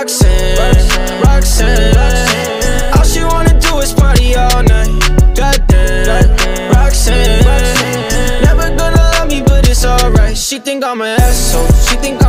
Roxanne, Roxanne. All she wanna do is party all night. Goddamn, Roxanne. Never gonna love me, but it's alright. She think I'm an asshole. She think